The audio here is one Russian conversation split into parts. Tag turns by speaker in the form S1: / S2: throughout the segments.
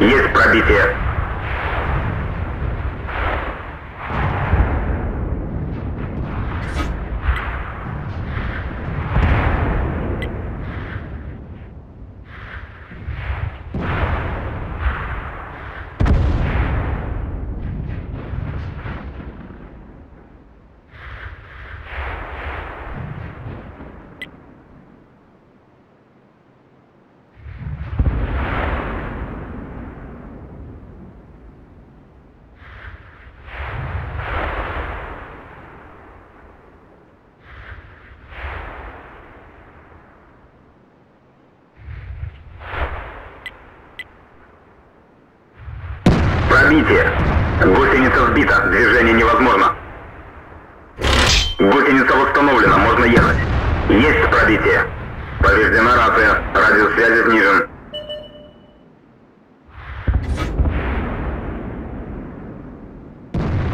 S1: Есть пробитие. Пробитие. Гусеница сбита. Движение невозможно. Гусеница восстановлена. Можно ехать. Есть пробитие. Повреждена рация. Радиус связи снижен.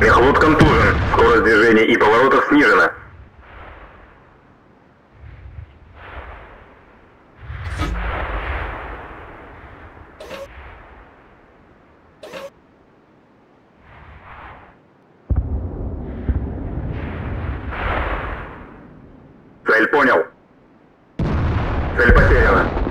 S1: Мехлот контужен. Скорость движения и поворотов снижена. Цель понял. Цель потеряна.